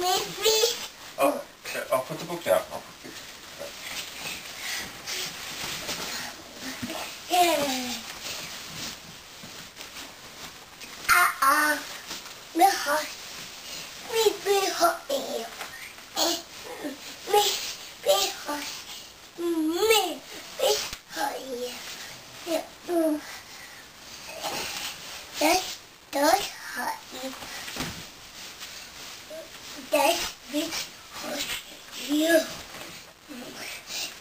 Maybe. Oh, I'll put the book down. I'll put the book down. Yeah. Uh-uh. Me hot. Me be hot in. Me be hot. Me be hot. Yeah. that big horse you.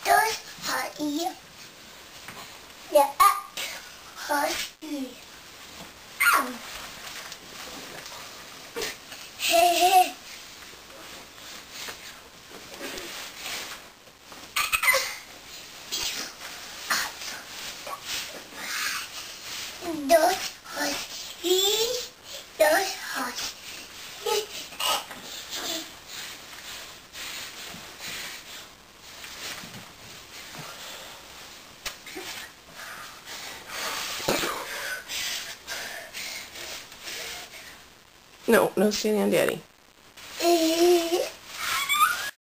Those are you. The horse you. Um. Hey, hey. Those No, no standing on daddy. Eh,